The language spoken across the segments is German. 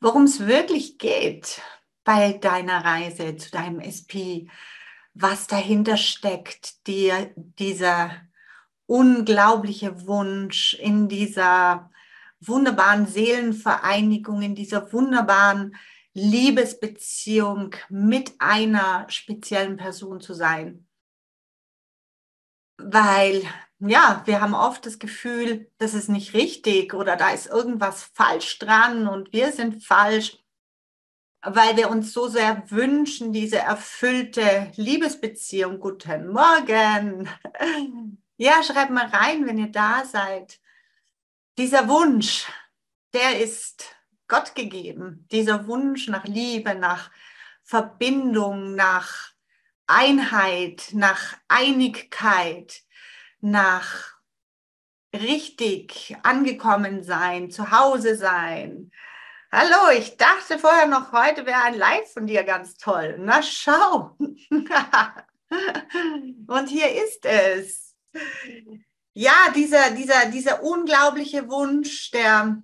worum es wirklich geht bei deiner Reise zu deinem SP, was dahinter steckt, dir dieser unglaubliche Wunsch in dieser wunderbaren Seelenvereinigung, in dieser wunderbaren Liebesbeziehung mit einer speziellen Person zu sein. Weil, ja, wir haben oft das Gefühl, das ist nicht richtig oder da ist irgendwas falsch dran und wir sind falsch, weil wir uns so sehr wünschen, diese erfüllte Liebesbeziehung. Guten Morgen. Ja, schreibt mal rein, wenn ihr da seid. Dieser Wunsch, der ist Gott gegeben. Dieser Wunsch nach Liebe, nach Verbindung, nach Einheit, nach Einigkeit, nach richtig angekommen sein, zu Hause sein. Hallo, ich dachte vorher noch, heute wäre ein Live von dir ganz toll. Na schau. Und hier ist es. Ja, dieser, dieser, dieser unglaubliche Wunsch, der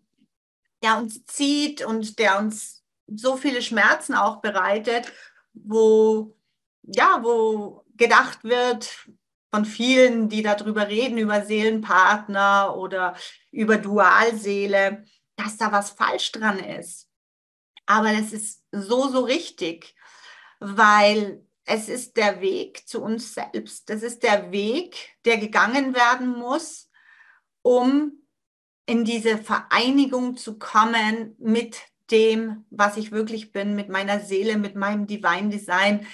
der uns zieht und der uns so viele Schmerzen auch bereitet, wo, ja, wo gedacht wird von vielen, die darüber reden, über Seelenpartner oder über Dualseele, dass da was falsch dran ist. Aber es ist so, so richtig, weil es ist der Weg zu uns selbst. Das ist der Weg, der gegangen werden muss, um in diese Vereinigung zu kommen mit dem, was ich wirklich bin, mit meiner Seele, mit meinem Divine Design,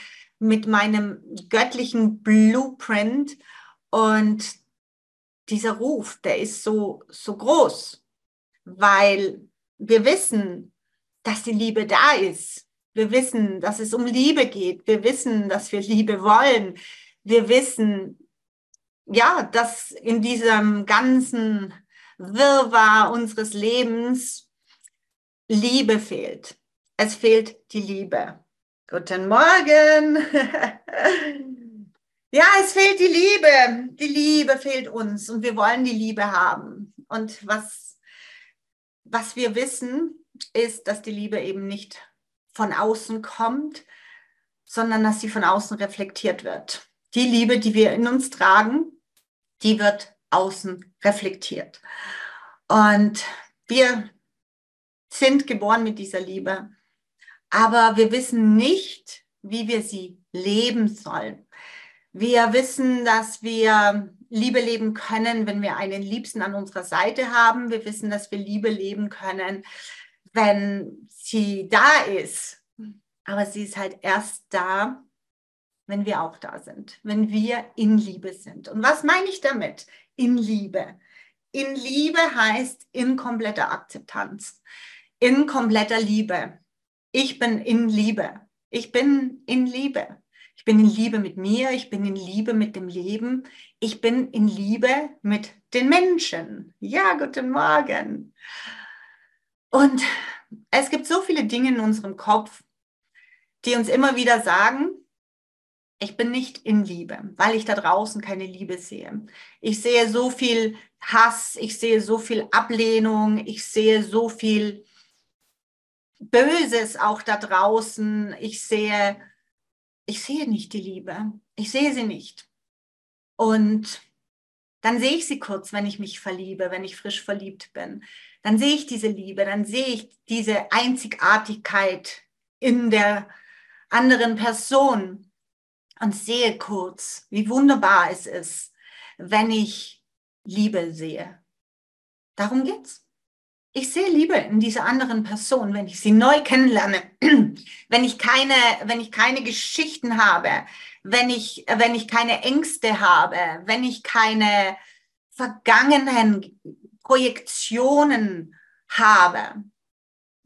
mit meinem göttlichen Blueprint. Und dieser Ruf, der ist so, so groß, weil wir wissen, dass die Liebe da ist. Wir wissen, dass es um Liebe geht. Wir wissen, dass wir Liebe wollen. Wir wissen, ja, dass in diesem ganzen Wirrwarr unseres Lebens Liebe fehlt. Es fehlt die Liebe. Guten Morgen. ja, es fehlt die Liebe. Die Liebe fehlt uns und wir wollen die Liebe haben. Und was, was wir wissen, ist, dass die Liebe eben nicht von außen kommt, sondern dass sie von außen reflektiert wird. Die Liebe, die wir in uns tragen, die wird außen reflektiert. Und wir sind geboren mit dieser Liebe, aber wir wissen nicht, wie wir sie leben sollen. Wir wissen, dass wir Liebe leben können, wenn wir einen Liebsten an unserer Seite haben. Wir wissen, dass wir Liebe leben können, wenn sie da ist. Aber sie ist halt erst da, wenn wir auch da sind, wenn wir in Liebe sind. Und was meine ich damit? In Liebe. In Liebe heißt in kompletter Akzeptanz, in kompletter Liebe. Ich bin in Liebe. Ich bin in Liebe. Ich bin in Liebe mit mir, ich bin in Liebe mit dem Leben, ich bin in Liebe mit den Menschen. Ja, guten Morgen. Und es gibt so viele Dinge in unserem Kopf, die uns immer wieder sagen, ich bin nicht in Liebe, weil ich da draußen keine Liebe sehe. Ich sehe so viel Hass, ich sehe so viel Ablehnung, ich sehe so viel Böses auch da draußen. Ich sehe, ich sehe nicht die Liebe. Ich sehe sie nicht. Und dann sehe ich sie kurz, wenn ich mich verliebe, wenn ich frisch verliebt bin. Dann sehe ich diese Liebe, dann sehe ich diese Einzigartigkeit in der anderen Person und sehe kurz, wie wunderbar es ist, wenn ich Liebe sehe. Darum geht's. Ich sehe Liebe in dieser anderen Person, wenn ich sie neu kennenlerne, wenn ich keine, wenn ich keine Geschichten habe, wenn ich, wenn ich keine Ängste habe, wenn ich keine vergangenen Projektionen habe,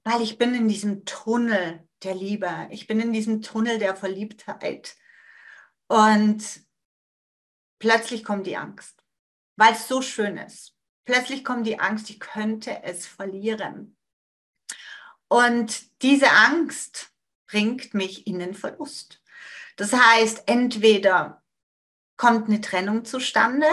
weil ich bin in diesem Tunnel der Liebe, ich bin in diesem Tunnel der Verliebtheit. Und plötzlich kommt die Angst, weil es so schön ist. Plötzlich kommt die Angst, ich könnte es verlieren. Und diese Angst bringt mich in den Verlust. Das heißt, entweder kommt eine Trennung zustande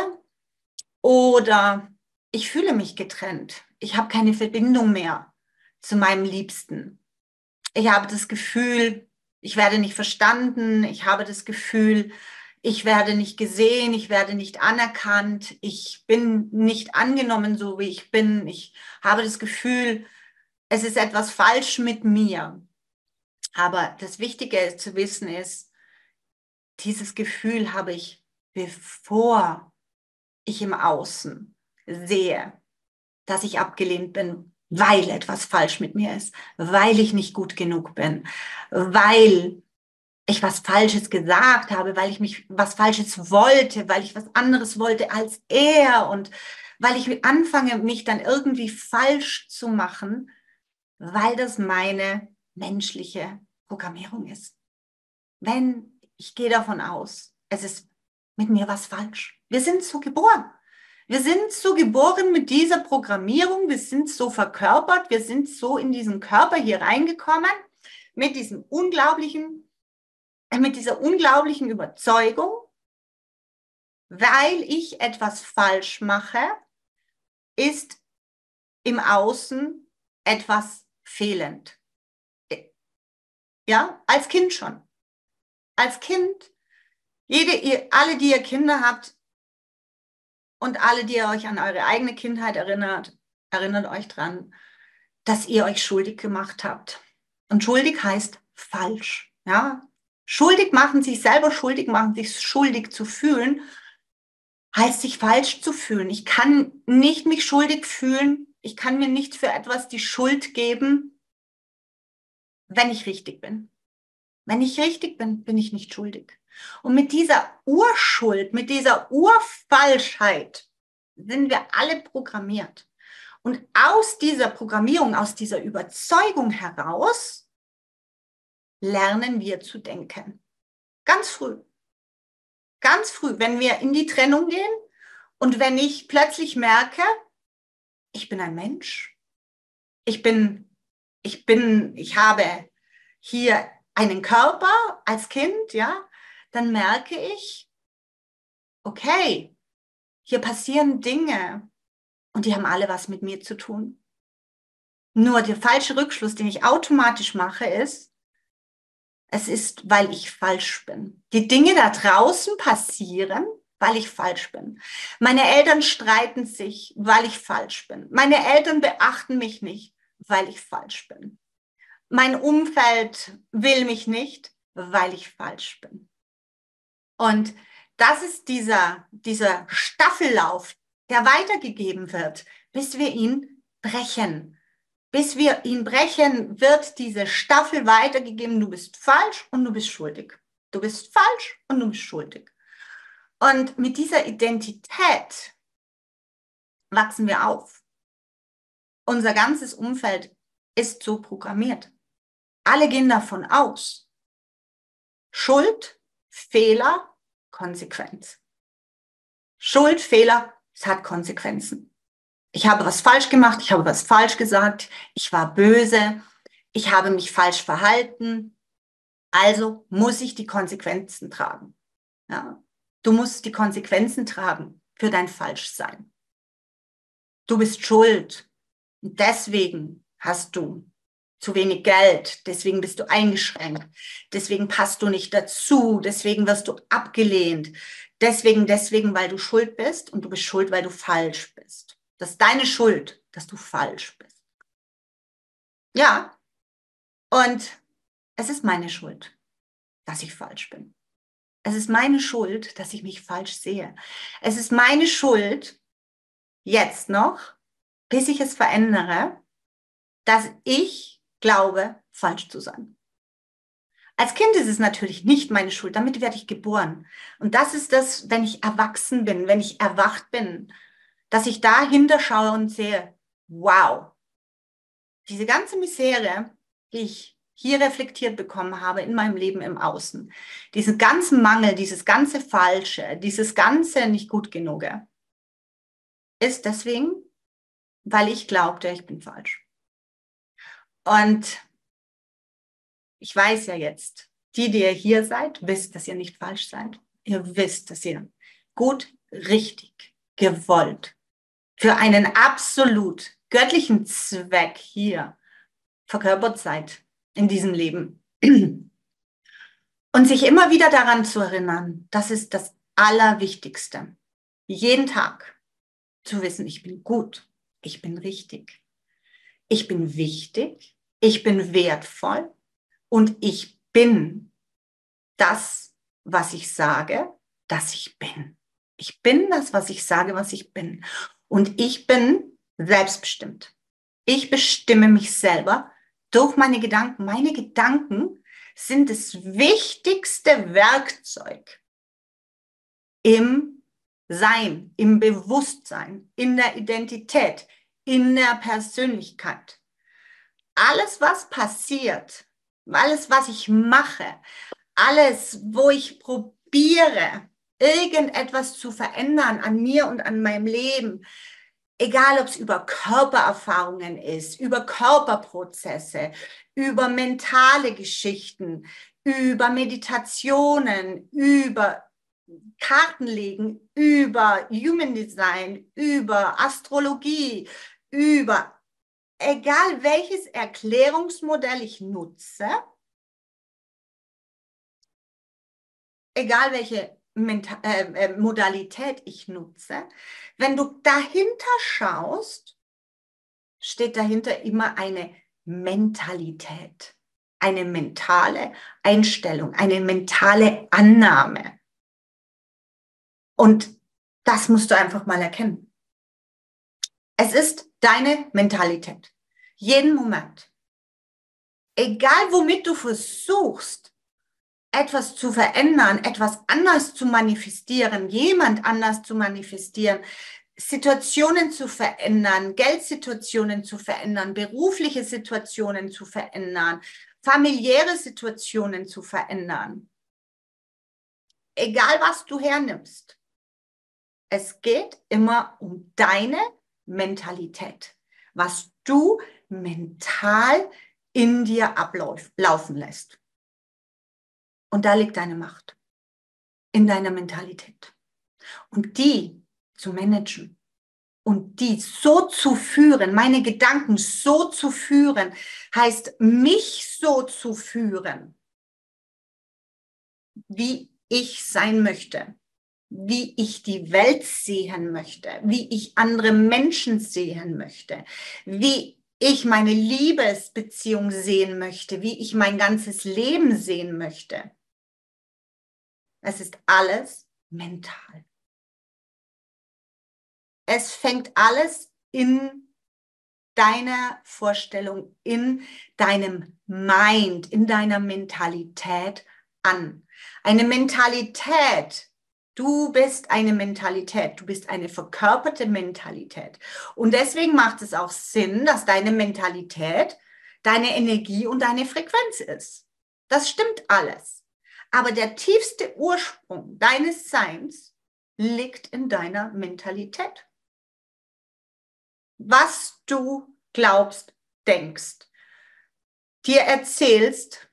oder ich fühle mich getrennt. Ich habe keine Verbindung mehr zu meinem Liebsten. Ich habe das Gefühl, ich werde nicht verstanden. Ich habe das Gefühl, ich werde nicht gesehen, ich werde nicht anerkannt, ich bin nicht angenommen, so wie ich bin. Ich habe das Gefühl, es ist etwas falsch mit mir. Aber das Wichtige zu wissen ist, dieses Gefühl habe ich, bevor ich im Außen sehe, dass ich abgelehnt bin, weil etwas falsch mit mir ist, weil ich nicht gut genug bin, weil ich was Falsches gesagt habe, weil ich mich was Falsches wollte, weil ich was anderes wollte als er und weil ich anfange, mich dann irgendwie falsch zu machen, weil das meine menschliche Programmierung ist. Wenn ich gehe davon aus, es ist mit mir was falsch. Wir sind so geboren. Wir sind so geboren mit dieser Programmierung, wir sind so verkörpert, wir sind so in diesen Körper hier reingekommen mit diesem unglaublichen, mit dieser unglaublichen Überzeugung, weil ich etwas falsch mache, ist im Außen etwas fehlend. Ja, als Kind schon. Als Kind, jede, ihr, alle, die ihr Kinder habt und alle, die ihr euch an eure eigene Kindheit erinnert, erinnert euch dran, dass ihr euch schuldig gemacht habt. Und schuldig heißt falsch. Ja, schuldig machen, sich selber schuldig machen, sich schuldig zu fühlen, heißt sich falsch zu fühlen. Ich kann nicht mich schuldig fühlen. Ich kann mir nicht für etwas die Schuld geben, wenn ich richtig bin. Wenn ich richtig bin, bin ich nicht schuldig. Und mit dieser Urschuld, mit dieser Urfalschheit sind wir alle programmiert. Und aus dieser Programmierung, aus dieser Überzeugung heraus lernen wir zu denken. Ganz früh. Ganz früh, wenn wir in die Trennung gehen und wenn ich plötzlich merke, ich bin ein Mensch, ich bin ich bin, ich habe hier einen Körper als Kind, ja, dann merke ich, okay, hier passieren Dinge und die haben alle was mit mir zu tun. Nur der falsche Rückschluss, den ich automatisch mache, ist, es ist, weil ich falsch bin. Die Dinge da draußen passieren, weil ich falsch bin. Meine Eltern streiten sich, weil ich falsch bin. Meine Eltern beachten mich nicht, weil ich falsch bin. Mein Umfeld will mich nicht, weil ich falsch bin. Und das ist dieser, dieser Staffellauf, der weitergegeben wird, bis wir ihn brechen. Bis wir ihn brechen, wird diese Staffel weitergegeben. Du bist falsch und du bist schuldig. Du bist falsch und du bist schuldig. Und mit dieser Identität wachsen wir auf. Unser ganzes Umfeld ist so programmiert. Alle gehen davon aus. Schuld, Fehler, Konsequenz. Schuld, Fehler, es hat Konsequenzen. Ich habe was falsch gemacht, ich habe was falsch gesagt, ich war böse, ich habe mich falsch verhalten. Also muss ich die Konsequenzen tragen. Ja. Du musst die Konsequenzen tragen für dein Falschsein. Du bist schuld. Und deswegen hast du zu wenig Geld, deswegen bist du eingeschränkt, deswegen passt du nicht dazu, deswegen wirst du abgelehnt, deswegen, deswegen, weil du schuld bist und du bist schuld, weil du falsch bist. Das ist deine Schuld, dass du falsch bist. Ja, und es ist meine Schuld, dass ich falsch bin. Es ist meine Schuld, dass ich mich falsch sehe. Es ist meine Schuld, jetzt noch, bis ich es verändere, dass ich glaube, falsch zu sein. Als Kind ist es natürlich nicht meine Schuld, damit werde ich geboren. Und das ist das, wenn ich erwachsen bin, wenn ich erwacht bin, dass ich dahinter schaue und sehe, wow, diese ganze Misere, die ich hier reflektiert bekommen habe in meinem Leben im Außen, diesen ganzen Mangel, dieses ganze Falsche, dieses ganze nicht gut genug, ist deswegen, weil ich glaubte, ich bin falsch. Und ich weiß ja jetzt, die, die ihr hier seid, wisst, dass ihr nicht falsch seid. Ihr wisst, dass ihr gut, richtig, gewollt, für einen absolut göttlichen Zweck hier verkörpert seid in diesem Leben. Und sich immer wieder daran zu erinnern, das ist das Allerwichtigste. Jeden Tag zu wissen, ich bin gut, ich bin richtig, ich bin wichtig, ich bin wertvoll und ich bin das, was ich sage, dass ich bin. Ich bin das, was ich sage, was ich bin. Und ich bin selbstbestimmt. Ich bestimme mich selber durch meine Gedanken. Meine Gedanken sind das wichtigste Werkzeug im Sein, im Bewusstsein, in der Identität, in der Persönlichkeit. Alles, was passiert, alles, was ich mache, alles, wo ich probiere, irgendetwas zu verändern an mir und an meinem Leben, egal ob es über Körpererfahrungen ist, über Körperprozesse, über mentale Geschichten, über Meditationen, über Kartenlegen, über Human Design, über Astrologie, über egal welches Erklärungsmodell ich nutze, egal welche Mental äh, äh, Modalität ich nutze, wenn du dahinter schaust, steht dahinter immer eine Mentalität, eine mentale Einstellung, eine mentale Annahme. Und das musst du einfach mal erkennen. Es ist deine Mentalität. Jeden Moment. Egal womit du versuchst, etwas zu verändern, etwas anders zu manifestieren, jemand anders zu manifestieren, Situationen zu verändern, Geldsituationen zu verändern, berufliche Situationen zu verändern, familiäre Situationen zu verändern. Egal was du hernimmst. Es geht immer um deine Mentalität, was du mental in dir ablaufen lässt. Und da liegt deine Macht. In deiner Mentalität. Und die zu managen und die so zu führen, meine Gedanken so zu führen, heißt mich so zu führen, wie ich sein möchte, wie ich die Welt sehen möchte, wie ich andere Menschen sehen möchte, wie ich meine Liebesbeziehung sehen möchte, wie ich mein ganzes Leben sehen möchte. Es ist alles mental. Es fängt alles in deiner Vorstellung, in deinem Mind, in deiner Mentalität an. Eine Mentalität, du bist eine Mentalität, du bist eine verkörperte Mentalität. Und deswegen macht es auch Sinn, dass deine Mentalität deine Energie und deine Frequenz ist. Das stimmt alles. Aber der tiefste Ursprung deines Seins liegt in deiner Mentalität. Was du glaubst, denkst, dir erzählst,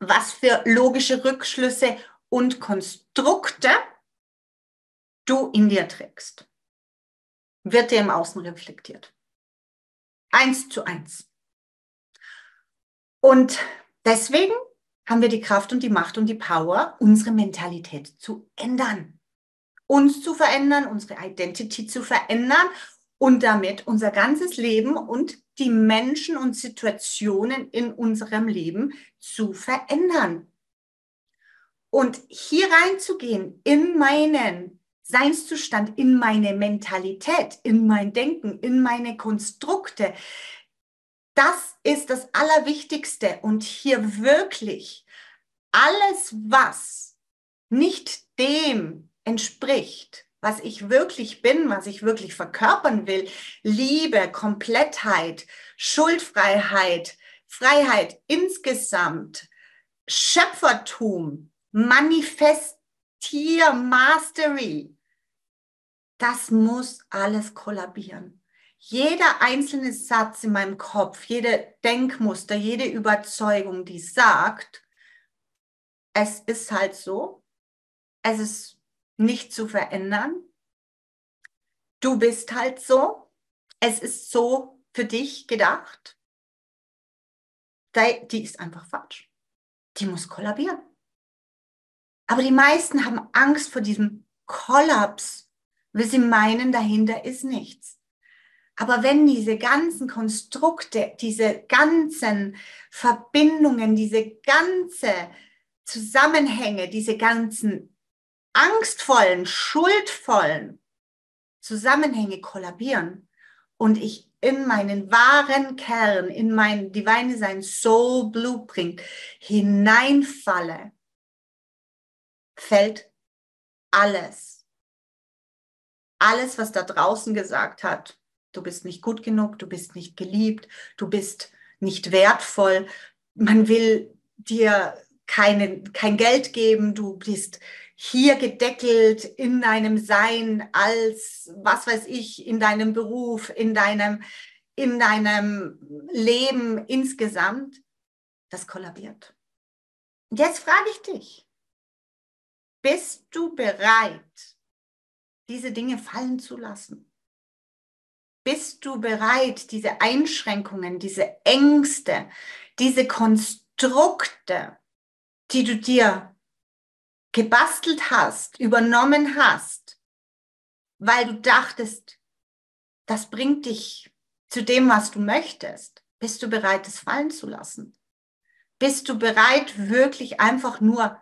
was für logische Rückschlüsse und Konstrukte du in dir trägst, wird dir im Außen reflektiert. Eins zu eins. Und deswegen haben wir die Kraft und die Macht und die Power, unsere Mentalität zu ändern. Uns zu verändern, unsere Identity zu verändern und damit unser ganzes Leben und die Menschen und Situationen in unserem Leben zu verändern. Und hier reinzugehen in meinen Seinszustand, in meine Mentalität, in mein Denken, in meine Konstrukte, das ist das Allerwichtigste. Und hier wirklich alles, was nicht dem entspricht, was ich wirklich bin, was ich wirklich verkörpern will, Liebe, Komplettheit, Schuldfreiheit, Freiheit insgesamt, Schöpfertum, Manifestier, Mastery, das muss alles kollabieren jeder einzelne Satz in meinem Kopf, jede Denkmuster, jede Überzeugung, die sagt, es ist halt so, es ist nicht zu verändern, du bist halt so, es ist so für dich gedacht, die ist einfach falsch. Die muss kollabieren. Aber die meisten haben Angst vor diesem Kollaps, weil sie meinen, dahinter ist nichts. Aber wenn diese ganzen Konstrukte, diese ganzen Verbindungen, diese ganze Zusammenhänge, diese ganzen angstvollen, schuldvollen Zusammenhänge kollabieren und ich in meinen wahren Kern, in mein Divine Sein Soul Blueprint hineinfalle, fällt alles. Alles, was da draußen gesagt hat, du bist nicht gut genug, du bist nicht geliebt, du bist nicht wertvoll, man will dir keine, kein Geld geben, du bist hier gedeckelt in deinem Sein als, was weiß ich, in deinem Beruf, in deinem, in deinem Leben insgesamt, das kollabiert. Jetzt frage ich dich, bist du bereit, diese Dinge fallen zu lassen? Bist du bereit, diese Einschränkungen, diese Ängste, diese Konstrukte, die du dir gebastelt hast, übernommen hast, weil du dachtest, das bringt dich zu dem, was du möchtest, bist du bereit, es fallen zu lassen? Bist du bereit, wirklich einfach nur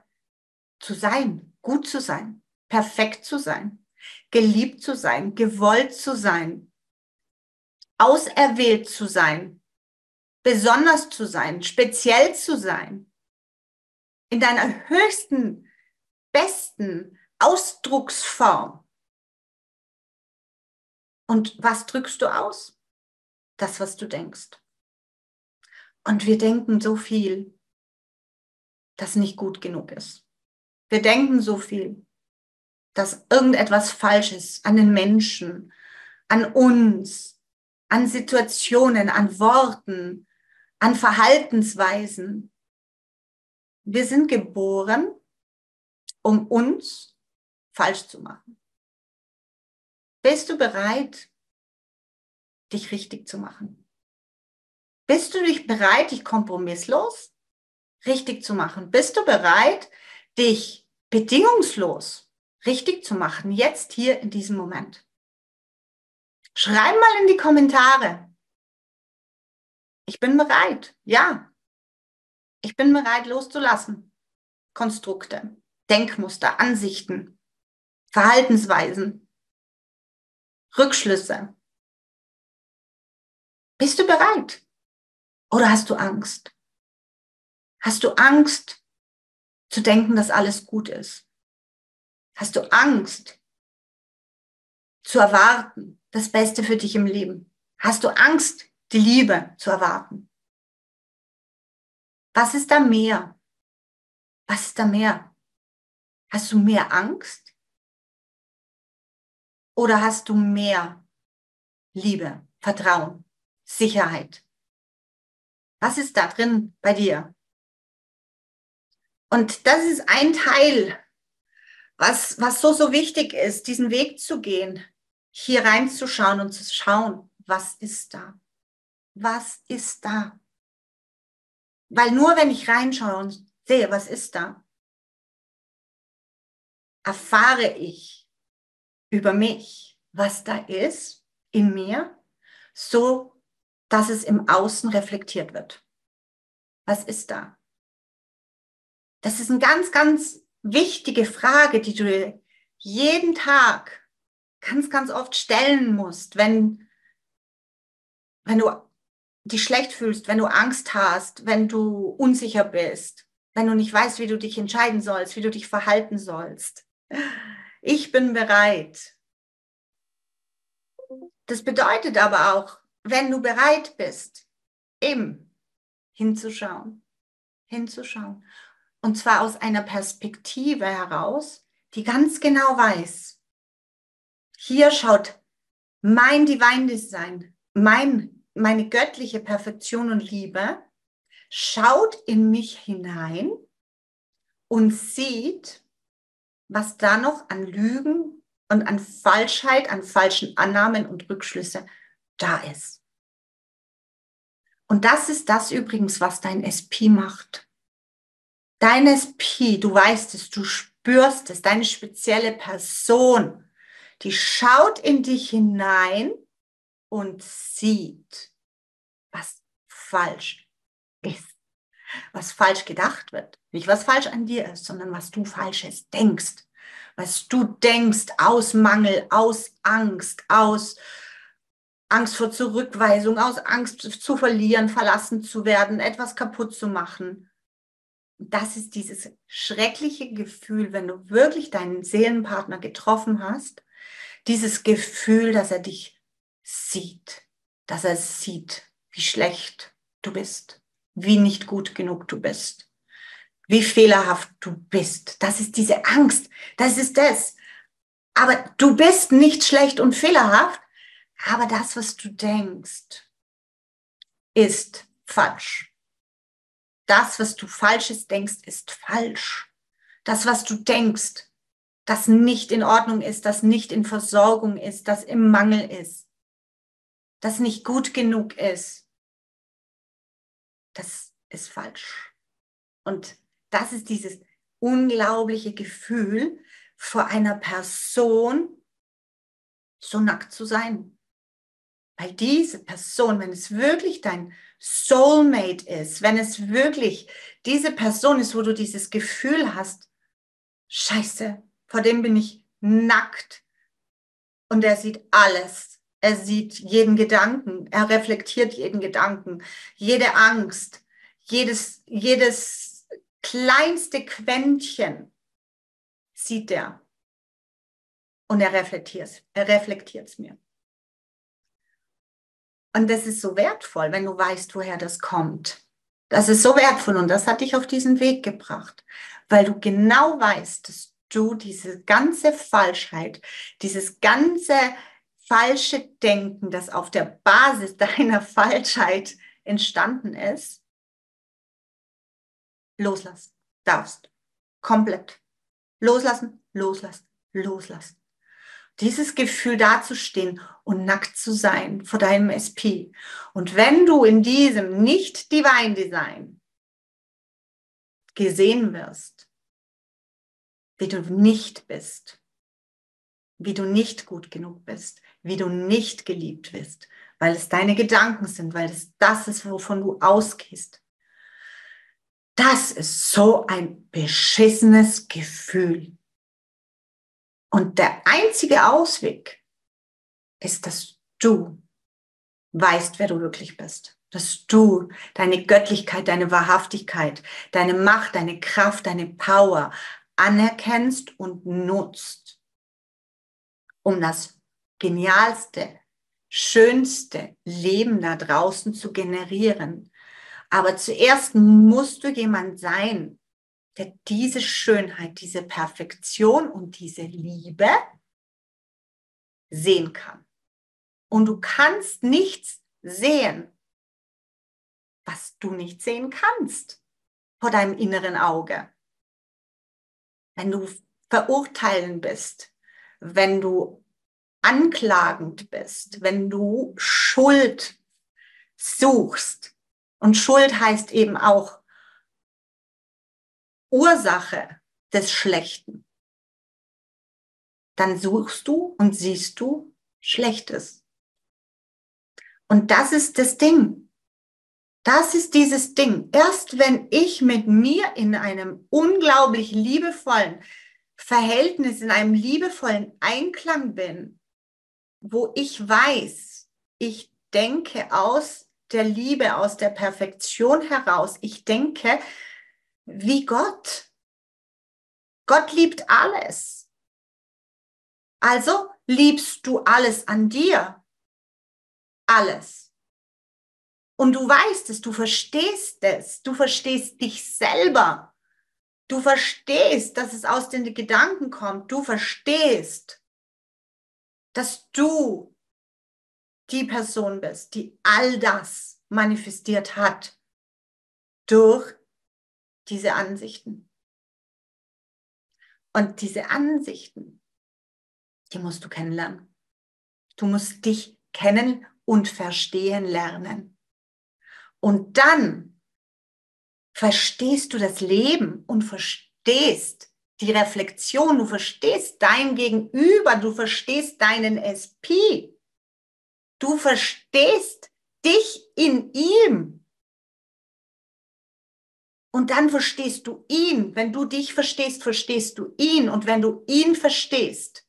zu sein, gut zu sein, perfekt zu sein, geliebt zu sein, gewollt zu sein, auserwählt zu sein, besonders zu sein, speziell zu sein, in deiner höchsten, besten Ausdrucksform. Und was drückst du aus? Das, was du denkst. Und wir denken so viel, das nicht gut genug ist. Wir denken so viel, dass irgendetwas falsch ist an den Menschen, an uns, an Situationen, an Worten, an Verhaltensweisen. Wir sind geboren, um uns falsch zu machen. Bist du bereit, dich richtig zu machen? Bist du dich bereit, dich kompromisslos richtig zu machen? Bist du bereit, dich bedingungslos richtig zu machen, jetzt hier in diesem Moment? Schreib mal in die Kommentare. Ich bin bereit. Ja. Ich bin bereit loszulassen. Konstrukte, Denkmuster, Ansichten, Verhaltensweisen, Rückschlüsse. Bist du bereit? Oder hast du Angst? Hast du Angst zu denken, dass alles gut ist? Hast du Angst zu erwarten, das Beste für dich im Leben? Hast du Angst, die Liebe zu erwarten? Was ist da mehr? Was ist da mehr? Hast du mehr Angst? Oder hast du mehr Liebe, Vertrauen, Sicherheit? Was ist da drin bei dir? Und das ist ein Teil, was, was so, so wichtig ist, diesen Weg zu gehen, hier reinzuschauen und zu schauen, was ist da? Was ist da? Weil nur wenn ich reinschaue und sehe, was ist da, erfahre ich über mich, was da ist in mir, so dass es im Außen reflektiert wird. Was ist da? Das ist eine ganz, ganz wichtige Frage, die du jeden Tag ganz, ganz oft stellen musst, wenn, wenn du dich schlecht fühlst, wenn du Angst hast, wenn du unsicher bist, wenn du nicht weißt, wie du dich entscheiden sollst, wie du dich verhalten sollst. Ich bin bereit. Das bedeutet aber auch, wenn du bereit bist, eben hinzuschauen, hinzuschauen. Und zwar aus einer Perspektive heraus, die ganz genau weiß, hier schaut mein Divine Design, mein, meine göttliche Perfektion und Liebe, schaut in mich hinein und sieht, was da noch an Lügen und an Falschheit, an falschen Annahmen und Rückschlüsse da ist. Und das ist das übrigens, was dein SP macht. Dein SP, du weißt es, du spürst es, deine spezielle Person, die schaut in dich hinein und sieht, was falsch ist, was falsch gedacht wird. Nicht was falsch an dir ist, sondern was du falsches denkst. Was du denkst aus Mangel, aus Angst, aus Angst vor Zurückweisung, aus Angst zu verlieren, verlassen zu werden, etwas kaputt zu machen. Das ist dieses schreckliche Gefühl, wenn du wirklich deinen Seelenpartner getroffen hast, dieses Gefühl, dass er dich sieht, dass er sieht, wie schlecht du bist, wie nicht gut genug du bist, wie fehlerhaft du bist. Das ist diese Angst, das ist das. Aber du bist nicht schlecht und fehlerhaft, aber das, was du denkst, ist falsch. Das, was du falsches denkst, ist falsch. Das, was du denkst, das nicht in Ordnung ist, das nicht in Versorgung ist, das im Mangel ist, das nicht gut genug ist, das ist falsch. Und das ist dieses unglaubliche Gefühl, vor einer Person so nackt zu sein. Weil diese Person, wenn es wirklich dein Soulmate ist, wenn es wirklich diese Person ist, wo du dieses Gefühl hast, scheiße, vor dem bin ich nackt und er sieht alles. Er sieht jeden Gedanken, er reflektiert jeden Gedanken, jede Angst, jedes, jedes kleinste Quäntchen sieht er. Und er reflektiert er reflektiert es mir. Und das ist so wertvoll, wenn du weißt, woher das kommt. Das ist so wertvoll und das hat dich auf diesen Weg gebracht, weil du genau weißt, dass du diese ganze Falschheit, dieses ganze falsche Denken, das auf der Basis deiner Falschheit entstanden ist, loslassen darfst. Komplett. Loslassen, loslassen, loslassen. Dieses Gefühl dazustehen und nackt zu sein vor deinem SP. Und wenn du in diesem nicht Divine Design gesehen wirst, wie du nicht bist, wie du nicht gut genug bist, wie du nicht geliebt bist, weil es deine Gedanken sind, weil es das ist, wovon du ausgehst. Das ist so ein beschissenes Gefühl. Und der einzige Ausweg ist, dass du weißt, wer du wirklich bist. Dass du deine Göttlichkeit, deine Wahrhaftigkeit, deine Macht, deine Kraft, deine Power anerkennst und nutzt, um das genialste, schönste Leben da draußen zu generieren. Aber zuerst musst du jemand sein, der diese Schönheit, diese Perfektion und diese Liebe sehen kann. Und du kannst nichts sehen, was du nicht sehen kannst vor deinem inneren Auge. Wenn du verurteilen bist, wenn du anklagend bist, wenn du Schuld suchst. Und Schuld heißt eben auch Ursache des Schlechten, dann suchst du und siehst du Schlechtes. Und das ist das Ding. Das ist dieses Ding. Erst wenn ich mit mir in einem unglaublich liebevollen Verhältnis, in einem liebevollen Einklang bin, wo ich weiß, ich denke aus der Liebe, aus der Perfektion heraus, ich denke, wie Gott. Gott liebt alles. Also liebst du alles an dir. Alles. Und du weißt es, du verstehst es, du verstehst dich selber. Du verstehst, dass es aus den Gedanken kommt. Du verstehst, dass du die Person bist, die all das manifestiert hat durch diese Ansichten. Und diese Ansichten, die musst du kennenlernen. Du musst dich kennen und verstehen lernen. Und dann verstehst du das Leben und verstehst die Reflexion, du verstehst dein Gegenüber, du verstehst deinen SP, du verstehst dich in ihm. Und dann verstehst du ihn. Wenn du dich verstehst, verstehst du ihn. Und wenn du ihn verstehst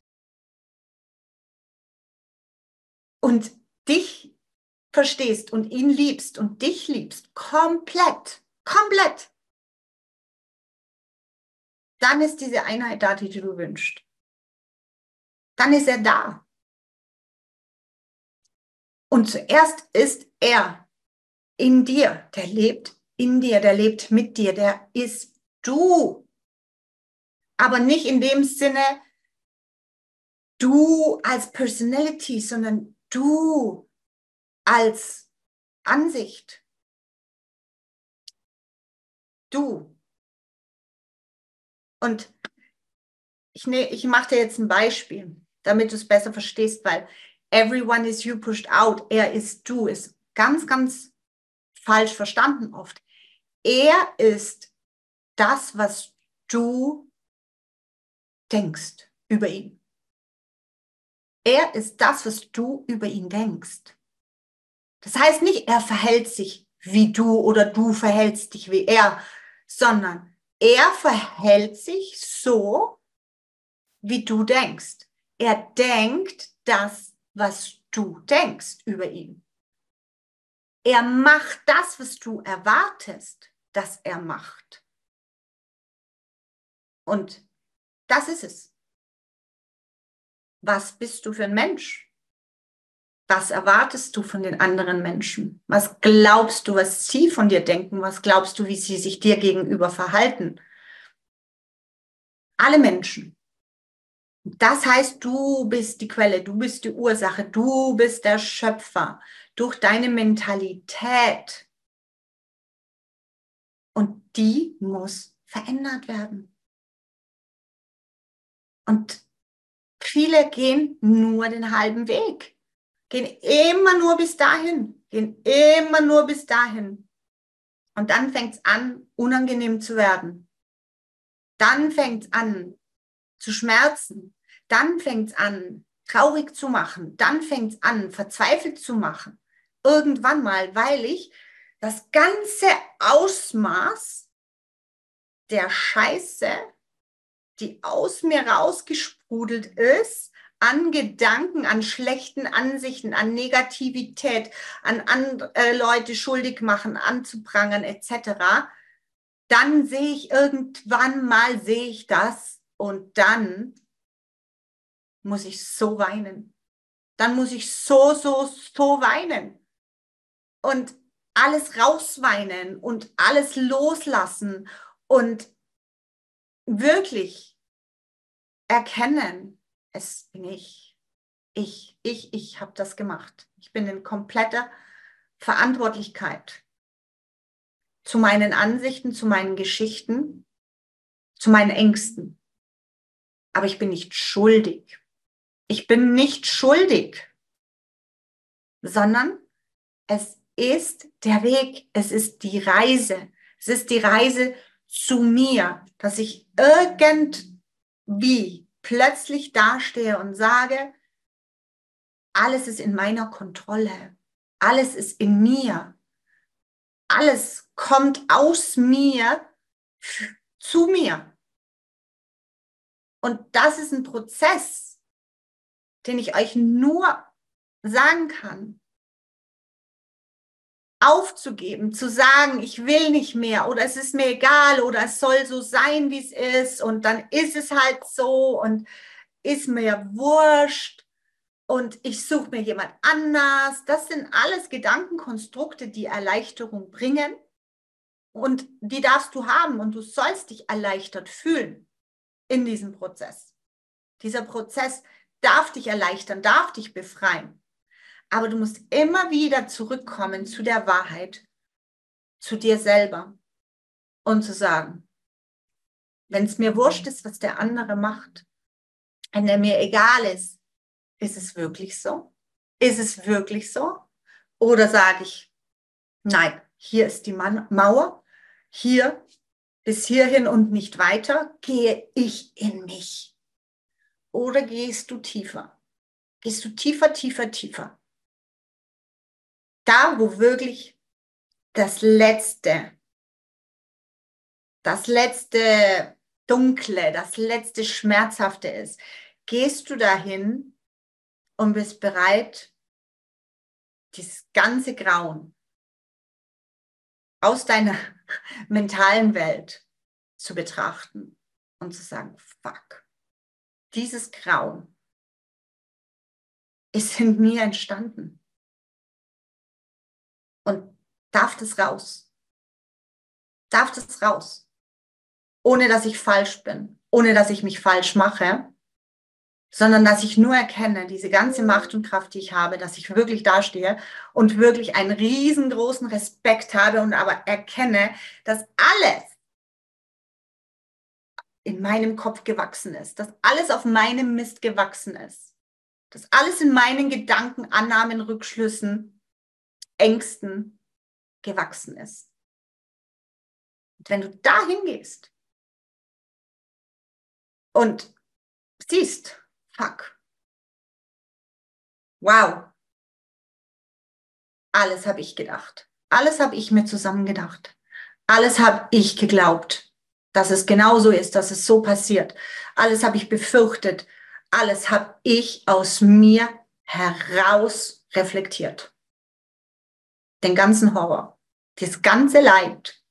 und dich verstehst und ihn liebst und dich liebst, komplett, komplett, dann ist diese Einheit da, die du wünschst. Dann ist er da. Und zuerst ist er in dir, der lebt in dir, der lebt mit dir, der ist du. Aber nicht in dem Sinne, du als Personality, sondern du als Ansicht. Du. Und ich, ne, ich mache dir jetzt ein Beispiel, damit du es besser verstehst, weil everyone is you pushed out, er ist du, ist ganz, ganz falsch verstanden oft. Er ist das, was du denkst über ihn. Er ist das, was du über ihn denkst. Das heißt nicht, er verhält sich wie du oder du verhältst dich wie er, sondern er verhält sich so, wie du denkst. Er denkt das, was du denkst über ihn. Er macht das, was du erwartest, dass er macht. Und das ist es. Was bist du für ein Mensch? Was erwartest du von den anderen Menschen? Was glaubst du, was sie von dir denken? Was glaubst du, wie sie sich dir gegenüber verhalten? Alle Menschen. Das heißt, du bist die Quelle, du bist die Ursache, du bist der Schöpfer durch deine Mentalität. Und die muss verändert werden. Und viele gehen nur den halben Weg, gehen immer nur bis dahin, gehen immer nur bis dahin. Und dann fängt es an, unangenehm zu werden. Dann fängt es an, zu schmerzen. Dann fängt es an, traurig zu machen. Dann fängt es an, verzweifelt zu machen. Irgendwann mal, weil ich das ganze Ausmaß der Scheiße, die aus mir rausgesprudelt ist, an Gedanken, an schlechten Ansichten, an Negativität, an andere äh, Leute schuldig machen, anzuprangern etc., dann sehe ich irgendwann mal, sehe ich das und dann muss ich so weinen. Dann muss ich so, so, so weinen. Und alles rausweinen und alles loslassen und wirklich erkennen, es bin ich. Ich, ich, ich habe das gemacht. Ich bin in kompletter Verantwortlichkeit zu meinen Ansichten, zu meinen Geschichten, zu meinen Ängsten aber ich bin nicht schuldig. Ich bin nicht schuldig, sondern es ist der Weg, es ist die Reise, es ist die Reise zu mir, dass ich irgendwie plötzlich dastehe und sage, alles ist in meiner Kontrolle, alles ist in mir, alles kommt aus mir zu mir. Und das ist ein Prozess, den ich euch nur sagen kann. Aufzugeben, zu sagen, ich will nicht mehr oder es ist mir egal oder es soll so sein, wie es ist und dann ist es halt so und ist mir wurscht und ich suche mir jemand anders. Das sind alles Gedankenkonstrukte, die Erleichterung bringen und die darfst du haben und du sollst dich erleichtert fühlen in diesem Prozess. Dieser Prozess darf dich erleichtern, darf dich befreien. Aber du musst immer wieder zurückkommen zu der Wahrheit, zu dir selber und zu sagen, wenn es mir wurscht ist, was der andere macht, wenn er mir egal ist, ist es wirklich so? Ist es wirklich so? Oder sage ich, nein, hier ist die Mauer, hier bis hierhin und nicht weiter, gehe ich in mich. Oder gehst du tiefer? Gehst du tiefer, tiefer, tiefer? Da, wo wirklich das Letzte, das letzte Dunkle, das letzte Schmerzhafte ist, gehst du dahin und bist bereit, dieses ganze Grauen aus deiner mentalen Welt zu betrachten und zu sagen, fuck, dieses Grauen ist in mir entstanden und darf das raus. Darf das raus. Ohne dass ich falsch bin, ohne dass ich mich falsch mache, sondern dass ich nur erkenne, diese ganze Macht und Kraft, die ich habe, dass ich wirklich dastehe und wirklich einen riesengroßen Respekt habe und aber erkenne, dass alles in meinem Kopf gewachsen ist, dass alles auf meinem Mist gewachsen ist, dass alles in meinen Gedanken, Annahmen, Rückschlüssen, Ängsten gewachsen ist. Und wenn du dahin gehst und siehst, fuck, wow, alles habe ich gedacht, alles habe ich mir zusammen gedacht, alles habe ich geglaubt, dass es genau so ist, dass es so passiert, alles habe ich befürchtet, alles habe ich aus mir heraus reflektiert den ganzen Horror, das ganze Leid,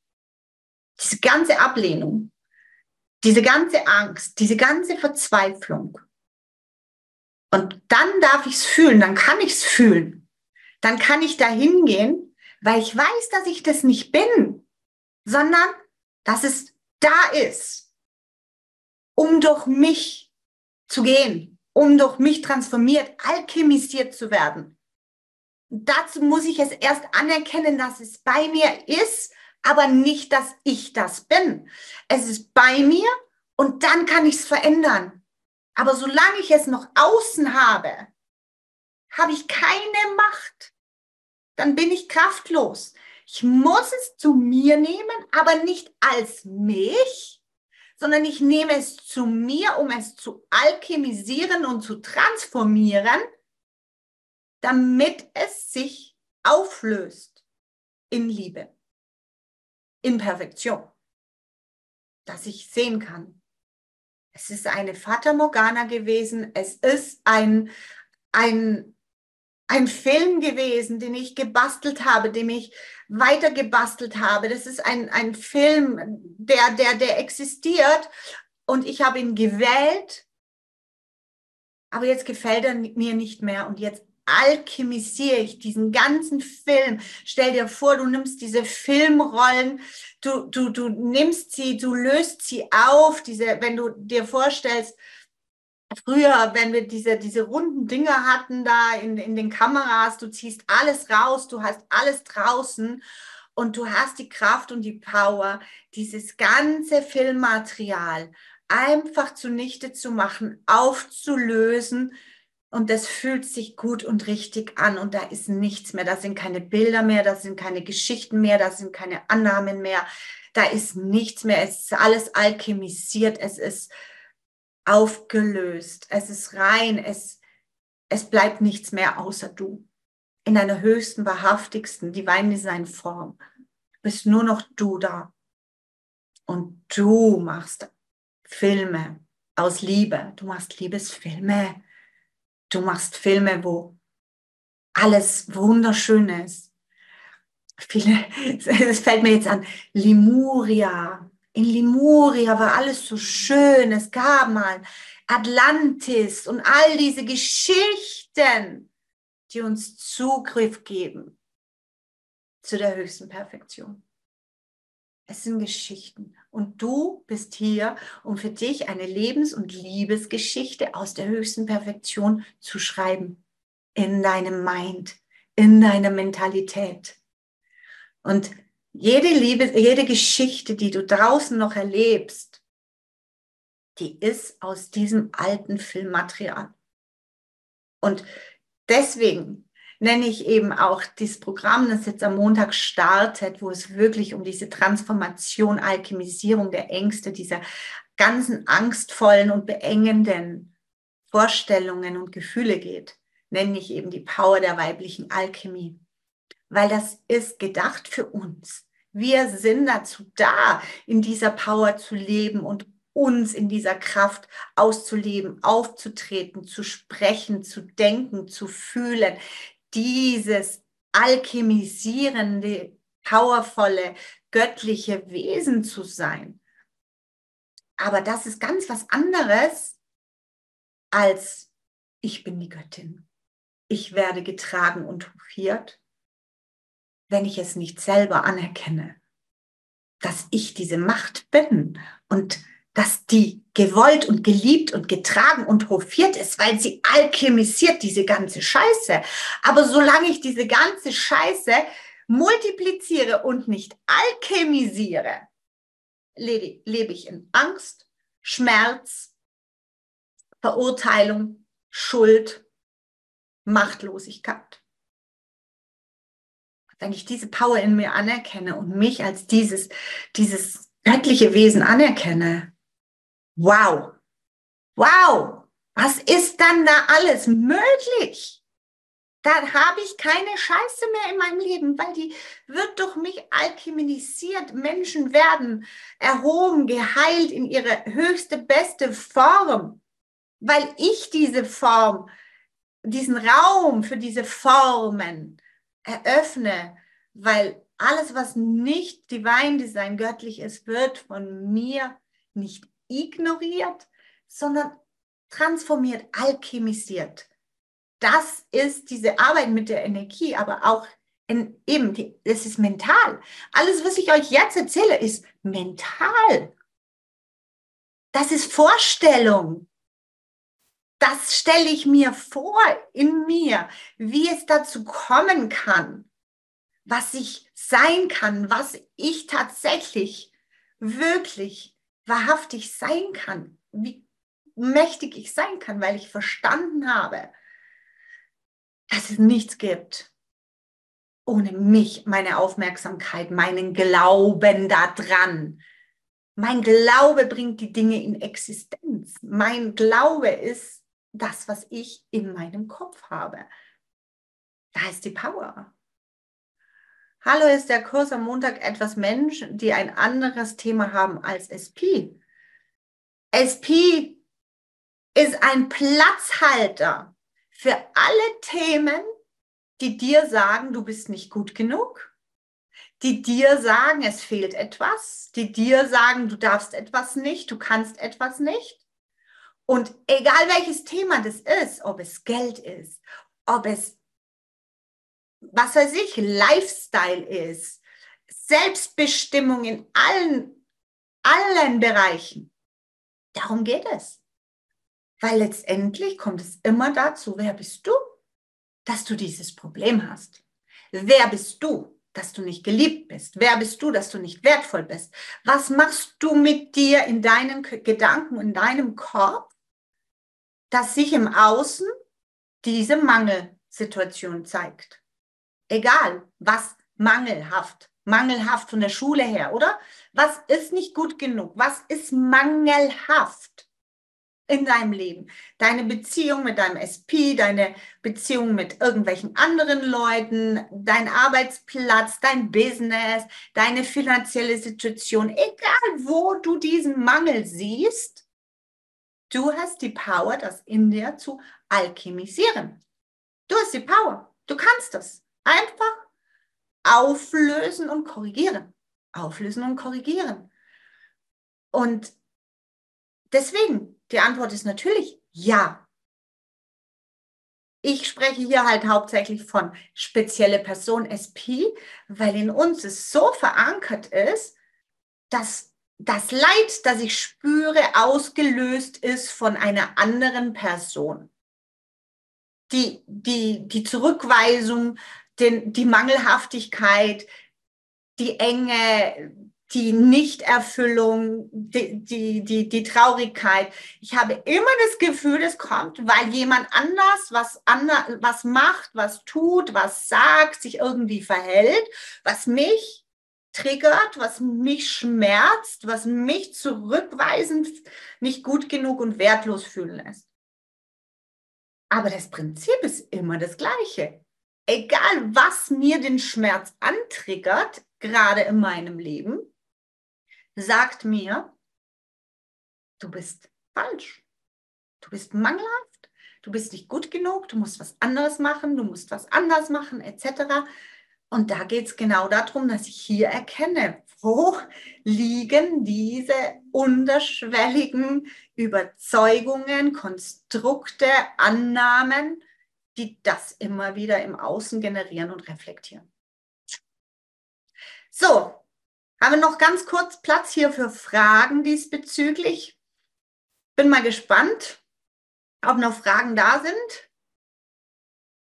diese ganze Ablehnung, diese ganze Angst, diese ganze Verzweiflung. Und dann darf ich es fühlen, dann kann ich es fühlen. Dann kann ich da hingehen, weil ich weiß, dass ich das nicht bin, sondern dass es da ist, um durch mich zu gehen, um durch mich transformiert, alchemisiert zu werden, dazu muss ich es erst anerkennen, dass es bei mir ist, aber nicht, dass ich das bin. Es ist bei mir und dann kann ich es verändern. Aber solange ich es noch außen habe, habe ich keine Macht. Dann bin ich kraftlos. Ich muss es zu mir nehmen, aber nicht als mich, sondern ich nehme es zu mir, um es zu alchemisieren und zu transformieren damit es sich auflöst in Liebe, in Perfektion, dass ich sehen kann. Es ist eine Fata Morgana gewesen, es ist ein, ein, ein Film gewesen, den ich gebastelt habe, den ich weiter gebastelt habe. Das ist ein, ein Film, der, der, der existiert und ich habe ihn gewählt, aber jetzt gefällt er mir nicht mehr und jetzt alchemisiere ich diesen ganzen Film. Stell dir vor, du nimmst diese Filmrollen, du, du, du nimmst sie, du löst sie auf, diese, wenn du dir vorstellst, früher, wenn wir diese, diese runden Dinger hatten da in, in den Kameras, du ziehst alles raus, du hast alles draußen und du hast die Kraft und die Power, dieses ganze Filmmaterial einfach zunichte zu machen, aufzulösen, und das fühlt sich gut und richtig an und da ist nichts mehr. Da sind keine Bilder mehr, da sind keine Geschichten mehr, da sind keine Annahmen mehr. Da ist nichts mehr. Es ist alles alchemisiert. Es ist aufgelöst. Es ist rein. Es, es bleibt nichts mehr außer du. In deiner höchsten, wahrhaftigsten Divine Design Form bist nur noch du da. Und du machst Filme aus Liebe. Du machst Liebesfilme Du machst Filme, wo alles wunderschön ist. Viele, es fällt mir jetzt an, Limuria. In Limuria war alles so schön. Es gab mal Atlantis und all diese Geschichten, die uns Zugriff geben zu der höchsten Perfektion. Es sind Geschichten. Und du bist hier, um für dich eine Lebens- und Liebesgeschichte aus der höchsten Perfektion zu schreiben. In deinem Mind, in deiner Mentalität. Und jede Liebe, jede Geschichte, die du draußen noch erlebst, die ist aus diesem alten Filmmaterial. Und deswegen nenne ich eben auch dieses Programm, das jetzt am Montag startet, wo es wirklich um diese Transformation, Alchemisierung der Ängste, dieser ganzen angstvollen und beengenden Vorstellungen und Gefühle geht, nenne ich eben die Power der weiblichen Alchemie. Weil das ist gedacht für uns. Wir sind dazu da, in dieser Power zu leben und uns in dieser Kraft auszuleben, aufzutreten, zu sprechen, zu denken, zu fühlen. Dieses alchemisierende, powervolle, göttliche Wesen zu sein. Aber das ist ganz was anderes als ich bin die Göttin. Ich werde getragen und hofiert, wenn ich es nicht selber anerkenne, dass ich diese Macht bin und dass die gewollt und geliebt und getragen und hofiert ist, weil sie alchemisiert diese ganze Scheiße. Aber solange ich diese ganze Scheiße multipliziere und nicht alchemisiere, lebe ich in Angst, Schmerz, Verurteilung, Schuld, Machtlosigkeit. Wenn ich diese Power in mir anerkenne und mich als dieses, dieses göttliche Wesen anerkenne, Wow. Wow. Was ist dann da alles möglich? Dann habe ich keine Scheiße mehr in meinem Leben, weil die wird durch mich alchemisiert. Menschen werden erhoben, geheilt in ihre höchste, beste Form, weil ich diese Form, diesen Raum für diese Formen eröffne, weil alles, was nicht Divine Design göttlich ist, wird von mir nicht ignoriert, sondern transformiert, alchemisiert. Das ist diese Arbeit mit der Energie, aber auch in, eben, die, das ist mental. Alles, was ich euch jetzt erzähle, ist mental. Das ist Vorstellung. Das stelle ich mir vor in mir, wie es dazu kommen kann, was ich sein kann, was ich tatsächlich wirklich wahrhaftig sein kann, wie mächtig ich sein kann, weil ich verstanden habe, dass es nichts gibt ohne mich, meine Aufmerksamkeit, meinen Glauben daran. Mein Glaube bringt die Dinge in Existenz. Mein Glaube ist das, was ich in meinem Kopf habe. Da ist die Power. Hallo ist der Kurs am Montag etwas Menschen, die ein anderes Thema haben als SP. SP ist ein Platzhalter für alle Themen, die dir sagen, du bist nicht gut genug, die dir sagen, es fehlt etwas, die dir sagen, du darfst etwas nicht, du kannst etwas nicht. Und egal welches Thema das ist, ob es Geld ist, ob es was weiß ich, Lifestyle ist, Selbstbestimmung in allen, allen Bereichen. Darum geht es. Weil letztendlich kommt es immer dazu, wer bist du, dass du dieses Problem hast? Wer bist du, dass du nicht geliebt bist? Wer bist du, dass du nicht wertvoll bist? Was machst du mit dir in deinen Gedanken, in deinem Korb, dass sich im Außen diese Mangelsituation zeigt? Egal, was mangelhaft, mangelhaft von der Schule her, oder? Was ist nicht gut genug? Was ist mangelhaft in deinem Leben? Deine Beziehung mit deinem SP, deine Beziehung mit irgendwelchen anderen Leuten, dein Arbeitsplatz, dein Business, deine finanzielle Situation, egal wo du diesen Mangel siehst, du hast die Power, das in dir zu alchemisieren. Du hast die Power. Du kannst das. Einfach auflösen und korrigieren. Auflösen und korrigieren. Und deswegen, die Antwort ist natürlich ja. Ich spreche hier halt hauptsächlich von spezielle Person SP, weil in uns es so verankert ist, dass das Leid, das ich spüre, ausgelöst ist von einer anderen Person. Die, die, die Zurückweisung den, die Mangelhaftigkeit, die Enge, die Nichterfüllung, die, die, die, die Traurigkeit. Ich habe immer das Gefühl, es kommt, weil jemand anders was, ander, was macht, was tut, was sagt, sich irgendwie verhält, was mich triggert, was mich schmerzt, was mich zurückweisend, nicht gut genug und wertlos fühlen lässt. Aber das Prinzip ist immer das gleiche. Egal, was mir den Schmerz antriggert, gerade in meinem Leben, sagt mir, du bist falsch. Du bist mangelhaft. Du bist nicht gut genug. Du musst was anderes machen. Du musst was anders machen, etc. Und da geht es genau darum, dass ich hier erkenne, wo liegen diese unterschwelligen Überzeugungen, Konstrukte, Annahmen, die das immer wieder im Außen generieren und reflektieren. So, haben wir noch ganz kurz Platz hier für Fragen diesbezüglich. Bin mal gespannt, ob noch Fragen da sind,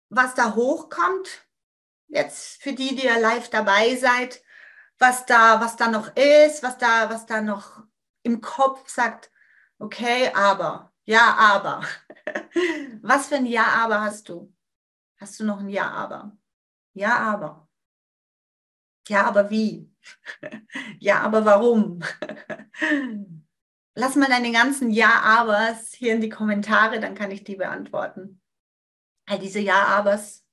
was da hochkommt jetzt für die, die ja live dabei seid, was da, was da noch ist, was da, was da noch im Kopf sagt, okay, aber, ja, aber. was für ein Ja, aber hast du? Hast du noch ein Ja, aber? Ja, aber. Ja, aber wie? ja, aber warum? Lass mal deine ganzen Ja-Abers hier in die Kommentare, dann kann ich die beantworten. All diese Ja-Abers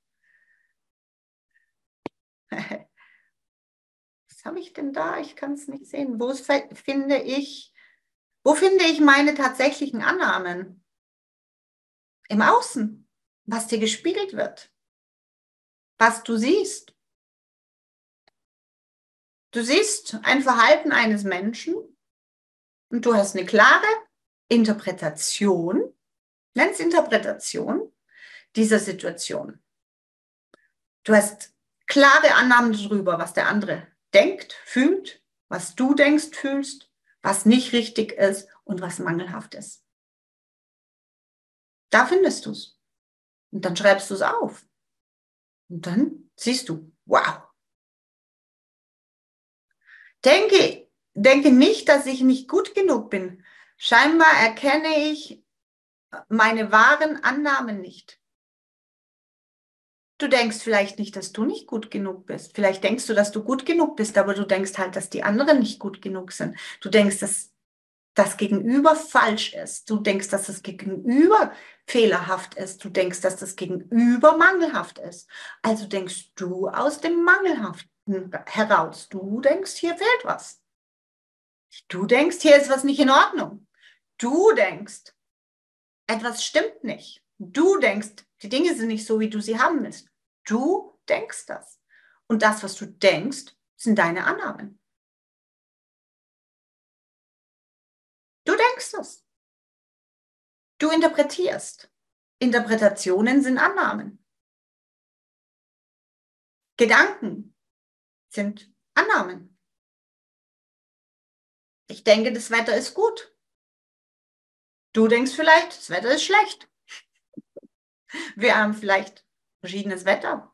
Was habe ich denn da? Ich kann es nicht sehen. Wo finde ich, wo finde ich meine tatsächlichen Annahmen? Im Außen, was dir gespiegelt wird, was du siehst. Du siehst ein Verhalten eines Menschen und du hast eine klare Interpretation, nennst Interpretation dieser Situation. Du hast klare Annahmen darüber, was der andere denkt, fühlt, was du denkst, fühlst, was nicht richtig ist und was mangelhaft ist. Da findest du es. Und dann schreibst du es auf. Und dann siehst du, wow. Denke, denke nicht, dass ich nicht gut genug bin. Scheinbar erkenne ich meine wahren Annahmen nicht. Du denkst vielleicht nicht, dass du nicht gut genug bist. Vielleicht denkst du, dass du gut genug bist, aber du denkst halt, dass die anderen nicht gut genug sind. Du denkst, dass das Gegenüber falsch ist. Du denkst, dass das Gegenüber fehlerhaft ist. Du denkst, dass das Gegenüber mangelhaft ist. Also denkst du aus dem Mangelhaften heraus. Du denkst, hier fehlt was. Du denkst, hier ist was nicht in Ordnung. Du denkst, etwas stimmt nicht. Du denkst, die Dinge sind nicht so, wie du sie haben willst. Du denkst das. Und das, was du denkst, sind deine Annahmen. Du denkst das. Du interpretierst. Interpretationen sind Annahmen. Gedanken sind Annahmen. Ich denke, das Wetter ist gut. Du denkst vielleicht, das Wetter ist schlecht. Wir haben vielleicht verschiedenes Wetter.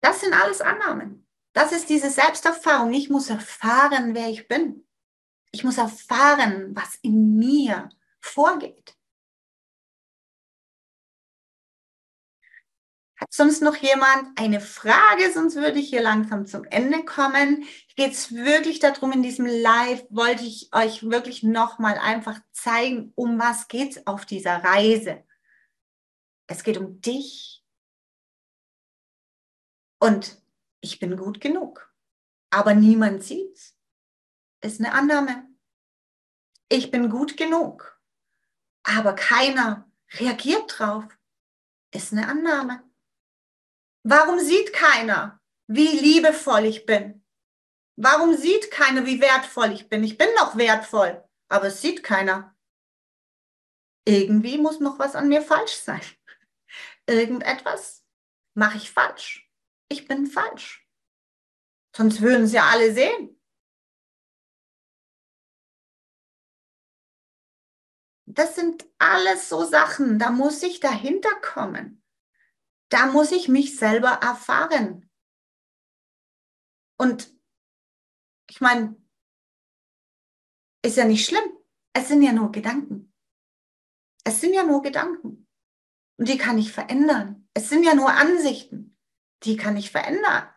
Das sind alles Annahmen. Das ist diese Selbsterfahrung. Ich muss erfahren, wer ich bin. Ich muss erfahren, was in mir vorgeht. Hat sonst noch jemand eine Frage? Sonst würde ich hier langsam zum Ende kommen. Geht es wirklich darum, in diesem Live wollte ich euch wirklich nochmal einfach zeigen, um was geht es auf dieser Reise. Es geht um dich. Und ich bin gut genug. Aber niemand sieht's. Ist eine Annahme. Ich bin gut genug. Aber keiner reagiert drauf. Ist eine Annahme. Warum sieht keiner, wie liebevoll ich bin? Warum sieht keiner, wie wertvoll ich bin? Ich bin noch wertvoll, aber es sieht keiner. Irgendwie muss noch was an mir falsch sein irgendetwas mache ich falsch. Ich bin falsch. Sonst würden sie ja alle sehen. Das sind alles so Sachen, da muss ich dahinter kommen. Da muss ich mich selber erfahren. Und ich meine, ist ja nicht schlimm. Es sind ja nur Gedanken. Es sind ja nur Gedanken. Und die kann ich verändern. Es sind ja nur Ansichten. Die kann ich verändern.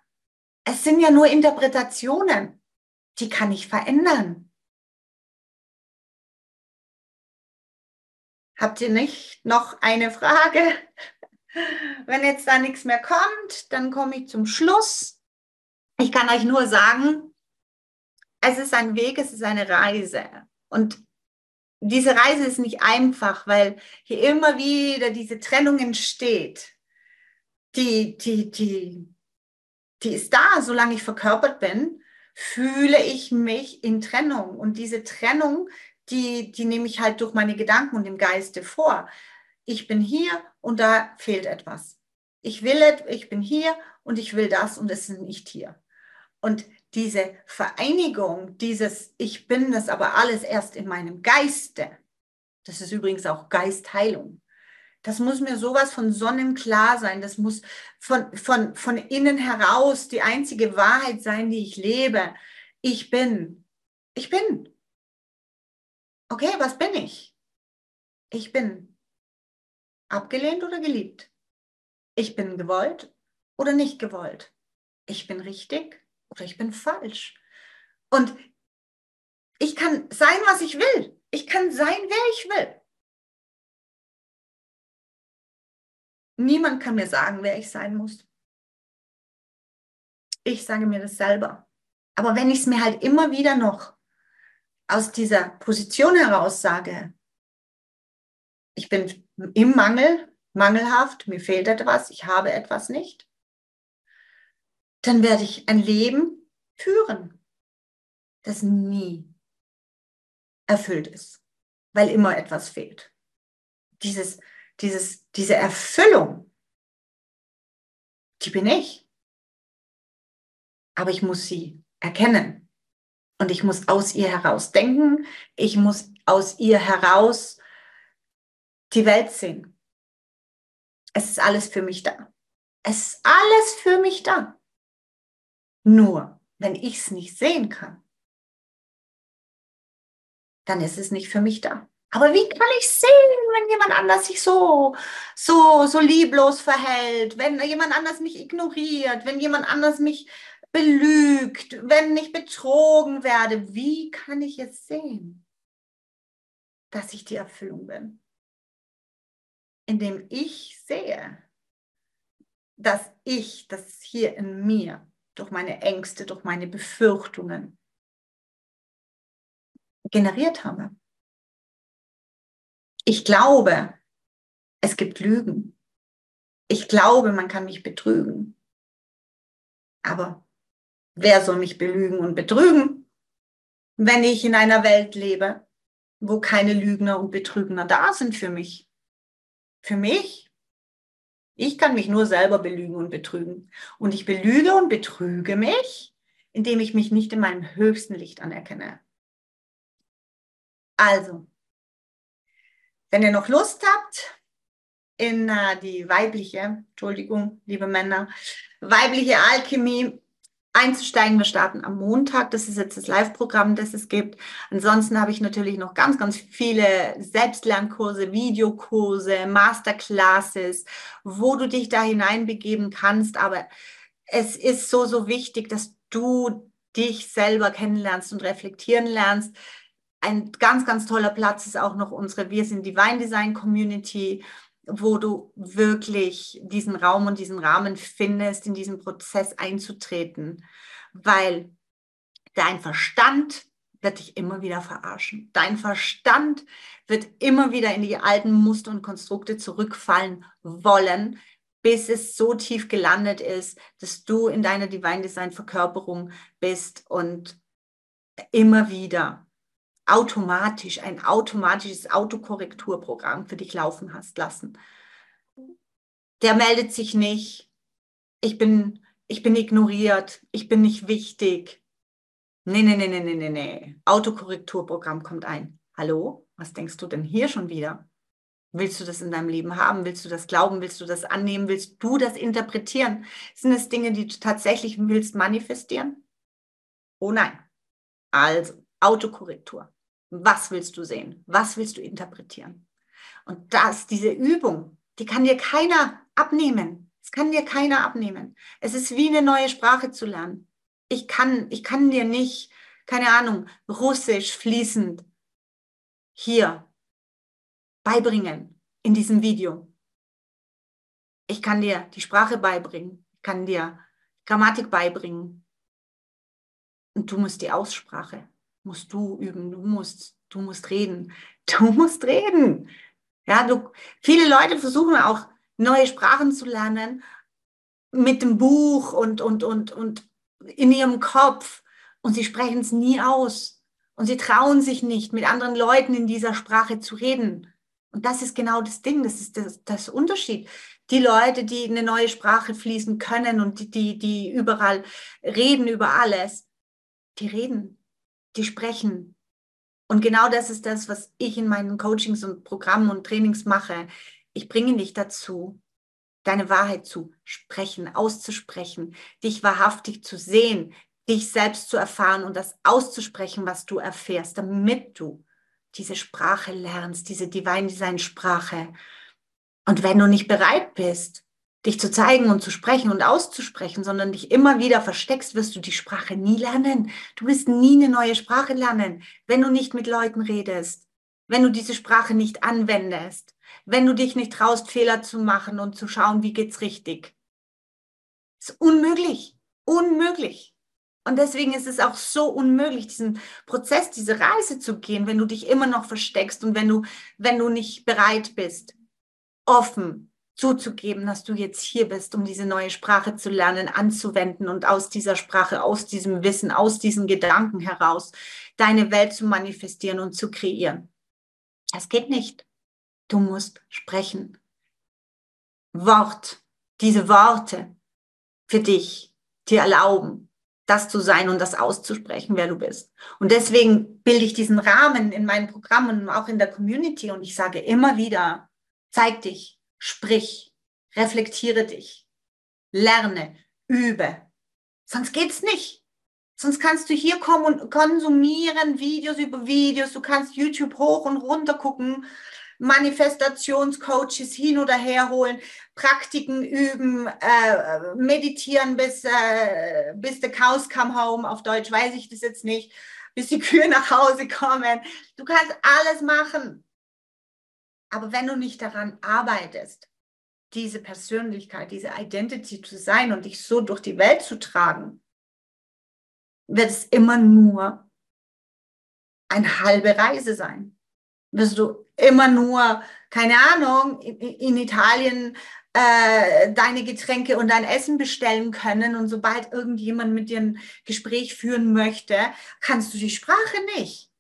Es sind ja nur Interpretationen. Die kann ich verändern. Habt ihr nicht noch eine Frage? Wenn jetzt da nichts mehr kommt, dann komme ich zum Schluss. Ich kann euch nur sagen, es ist ein Weg, es ist eine Reise. Und diese Reise ist nicht einfach, weil hier immer wieder diese Trennung entsteht. Die, die, die, die ist da, solange ich verkörpert bin, fühle ich mich in Trennung. Und diese Trennung, die, die nehme ich halt durch meine Gedanken und im Geiste vor. Ich bin hier und da fehlt etwas. Ich will, ich bin hier und ich will das und es ist nicht hier. Und diese Vereinigung, dieses Ich bin das aber alles erst in meinem Geiste, das ist übrigens auch Geistheilung. Das muss mir sowas von sonnenklar sein. Das muss von, von, von innen heraus die einzige Wahrheit sein, die ich lebe. Ich bin. Ich bin. Okay, was bin ich? Ich bin abgelehnt oder geliebt. Ich bin gewollt oder nicht gewollt. Ich bin richtig oder ich bin falsch. Und ich kann sein, was ich will. Ich kann sein, wer ich will. Niemand kann mir sagen, wer ich sein muss. Ich sage mir das selber. Aber wenn ich es mir halt immer wieder noch aus dieser Position heraus sage, ich bin im Mangel, mangelhaft, mir fehlt etwas, ich habe etwas nicht, dann werde ich ein Leben führen, das nie erfüllt ist, weil immer etwas fehlt. Dieses, dieses, diese Erfüllung, die bin ich. Aber ich muss sie erkennen. Und ich muss aus ihr heraus denken. Ich muss aus ihr heraus die Welt sehen. Es ist alles für mich da. Es ist alles für mich da. Nur, wenn ich es nicht sehen kann, dann ist es nicht für mich da. Aber wie kann ich sehen, wenn jemand anders sich so, so, so lieblos verhält, wenn jemand anders mich ignoriert, wenn jemand anders mich belügt, wenn ich betrogen werde? Wie kann ich es sehen, dass ich die Erfüllung bin? Indem ich sehe, dass ich das hier in mir durch meine Ängste, durch meine Befürchtungen generiert habe. Ich glaube, es gibt Lügen. Ich glaube, man kann mich betrügen. Aber wer soll mich belügen und betrügen, wenn ich in einer Welt lebe, wo keine Lügner und Betrügner da sind für mich? Für mich ich kann mich nur selber belügen und betrügen. Und ich belüge und betrüge mich, indem ich mich nicht in meinem höchsten Licht anerkenne. Also, wenn ihr noch Lust habt, in äh, die weibliche, Entschuldigung, liebe Männer, weibliche Alchemie einzusteigen. Wir starten am Montag. Das ist jetzt das Live-Programm, das es gibt. Ansonsten habe ich natürlich noch ganz, ganz viele Selbstlernkurse, Videokurse, Masterclasses, wo du dich da hineinbegeben kannst. Aber es ist so, so wichtig, dass du dich selber kennenlernst und reflektieren lernst. Ein ganz, ganz toller Platz ist auch noch unsere Wir sind Divine Design Community wo du wirklich diesen Raum und diesen Rahmen findest, in diesen Prozess einzutreten, weil dein Verstand wird dich immer wieder verarschen. Dein Verstand wird immer wieder in die alten Muster und Konstrukte zurückfallen wollen, bis es so tief gelandet ist, dass du in deiner Divine Design Verkörperung bist und immer wieder automatisch ein automatisches Autokorrekturprogramm für dich laufen hast lassen. Der meldet sich nicht. Ich bin, ich bin ignoriert. Ich bin nicht wichtig. Nee, nee, nee, nee, nee, nee. Autokorrekturprogramm kommt ein. Hallo? Was denkst du denn hier schon wieder? Willst du das in deinem Leben haben? Willst du das glauben? Willst du das annehmen? Willst du das interpretieren? Sind es Dinge, die du tatsächlich willst manifestieren? Oh nein. Also, Autokorrektur. Was willst du sehen? Was willst du interpretieren? Und das, diese Übung, die kann dir keiner abnehmen. Es kann dir keiner abnehmen. Es ist wie eine neue Sprache zu lernen. Ich kann, ich kann dir nicht, keine Ahnung, Russisch fließend hier beibringen in diesem Video. Ich kann dir die Sprache beibringen, ich kann dir Grammatik beibringen. Und du musst die Aussprache, musst du üben, du musst, du musst reden, du musst reden. Ja, du, viele Leute versuchen auch neue Sprachen zu lernen mit dem Buch und, und, und, und in ihrem Kopf und sie sprechen es nie aus und sie trauen sich nicht, mit anderen Leuten in dieser Sprache zu reden. Und das ist genau das Ding, das ist das, das Unterschied. Die Leute, die eine neue Sprache fließen können und die, die, die überall reden über alles, die reden, die sprechen. Und genau das ist das, was ich in meinen Coachings und Programmen und Trainings mache. Ich bringe dich dazu, deine Wahrheit zu sprechen, auszusprechen, dich wahrhaftig zu sehen, dich selbst zu erfahren und das auszusprechen, was du erfährst, damit du diese Sprache lernst, diese Divine Design Sprache. Und wenn du nicht bereit bist, dich zu zeigen und zu sprechen und auszusprechen, sondern dich immer wieder versteckst, wirst du die Sprache nie lernen. Du wirst nie eine neue Sprache lernen, wenn du nicht mit Leuten redest, wenn du diese Sprache nicht anwendest, wenn du dich nicht traust, Fehler zu machen und zu schauen, wie geht's richtig. Ist unmöglich, unmöglich. Und deswegen ist es auch so unmöglich, diesen Prozess, diese Reise zu gehen, wenn du dich immer noch versteckst und wenn du, wenn du nicht bereit bist, offen zuzugeben, dass du jetzt hier bist, um diese neue Sprache zu lernen, anzuwenden und aus dieser Sprache, aus diesem Wissen, aus diesen Gedanken heraus deine Welt zu manifestieren und zu kreieren. Das geht nicht. Du musst sprechen. Wort, diese Worte für dich dir erlauben, das zu sein und das auszusprechen, wer du bist. Und deswegen bilde ich diesen Rahmen in meinen Programmen, auch in der Community. Und ich sage immer wieder, zeig dich, sprich, reflektiere dich, lerne, übe. Sonst geht's nicht. Sonst kannst du hier kommen und konsumieren Videos über Videos. Du kannst YouTube hoch und runter gucken. Manifestationscoaches hin oder her holen, Praktiken üben, äh, meditieren, bis, äh, bis the cows come home. Auf Deutsch weiß ich das jetzt nicht. Bis die Kühe nach Hause kommen. Du kannst alles machen. Aber wenn du nicht daran arbeitest, diese Persönlichkeit, diese Identity zu sein und dich so durch die Welt zu tragen, wird es immer nur eine halbe Reise sein. Wirst du immer nur, keine Ahnung, in, Italien äh, deine Getränke und dein Essen bestellen können und sobald irgendjemand mit dir ein Gespräch führen möchte, kannst du die Sprache nicht.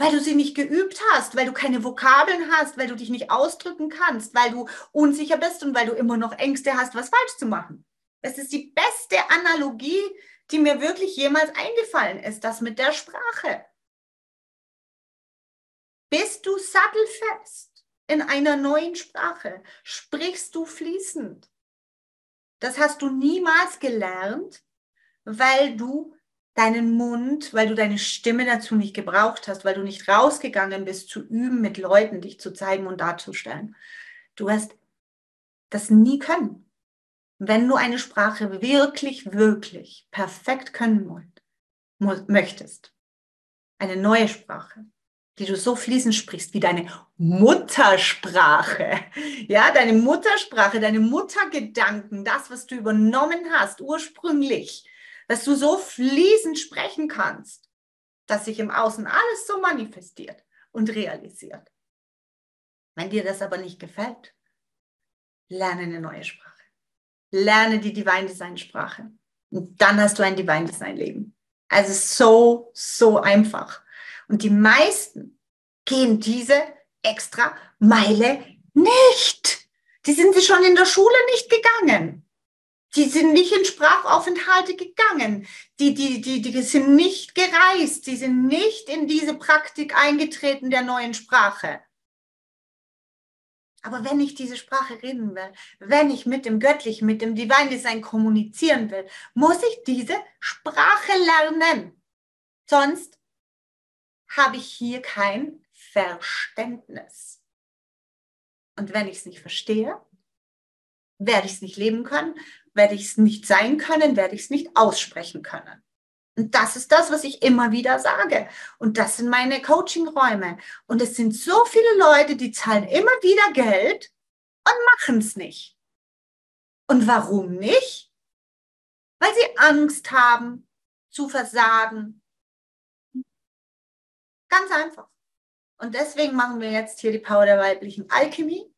Weil du sie nicht geübt hast, weil du keine Vokabeln hast, weil du dich nicht ausdrücken kannst, weil du unsicher bist und weil du immer noch Ängste hast, was falsch zu machen. Das ist die beste Analogie, die mir wirklich jemals eingefallen ist, das mit der Sprache. Bist du sattelfest in einer neuen Sprache? Sprichst du fließend? Das hast du niemals gelernt, weil du deinen Mund, weil du deine Stimme dazu nicht gebraucht hast, weil du nicht rausgegangen bist zu üben, mit Leuten dich zu zeigen und darzustellen. Du hast das nie können. Wenn du eine Sprache wirklich, wirklich perfekt können möchtest, eine neue Sprache, die du so fließend sprichst wie deine Muttersprache. Ja, deine Muttersprache, deine Muttergedanken, das, was du übernommen hast ursprünglich, dass du so fließend sprechen kannst, dass sich im Außen alles so manifestiert und realisiert. Wenn dir das aber nicht gefällt, lerne eine neue Sprache. Lerne die Divine Design Sprache. Und dann hast du ein Divine Design Leben. Also so, so einfach. Und die meisten gehen diese extra Meile nicht. Die sind sie schon in der Schule nicht gegangen. Die sind nicht in Sprachaufenthalte gegangen. Die, die, die, die sind nicht gereist. Die sind nicht in diese Praktik eingetreten der neuen Sprache. Aber wenn ich diese Sprache reden will, wenn ich mit dem Göttlichen, mit dem Divine Design kommunizieren will, muss ich diese Sprache lernen. Sonst habe ich hier kein Verständnis. Und wenn ich es nicht verstehe, werde ich es nicht leben können, werde ich es nicht sein können, werde ich es nicht aussprechen können. Und das ist das, was ich immer wieder sage. Und das sind meine Coaching-Räume. Und es sind so viele Leute, die zahlen immer wieder Geld und machen es nicht. Und warum nicht? Weil sie Angst haben zu versagen. Ganz einfach. Und deswegen machen wir jetzt hier die Power der weiblichen Alchemie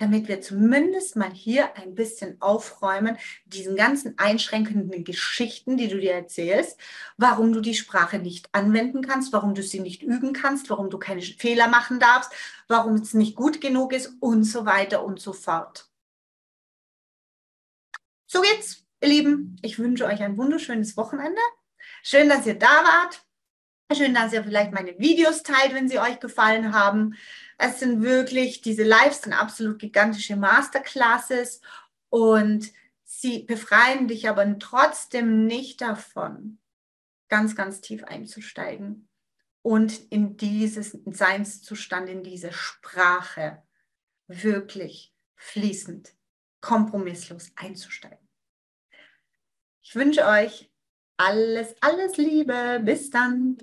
damit wir zumindest mal hier ein bisschen aufräumen, diesen ganzen einschränkenden Geschichten, die du dir erzählst, warum du die Sprache nicht anwenden kannst, warum du sie nicht üben kannst, warum du keine Fehler machen darfst, warum es nicht gut genug ist und so weiter und so fort. So geht's, ihr Lieben. Ich wünsche euch ein wunderschönes Wochenende. Schön, dass ihr da wart. Schön, dass ihr vielleicht meine Videos teilt, wenn sie euch gefallen haben. Es sind wirklich, diese Lives sind absolut gigantische Masterclasses und sie befreien dich aber trotzdem nicht davon, ganz, ganz tief einzusteigen und in dieses Seinszustand, in diese Sprache wirklich fließend, kompromisslos einzusteigen. Ich wünsche euch alles, alles Liebe. Bis dann.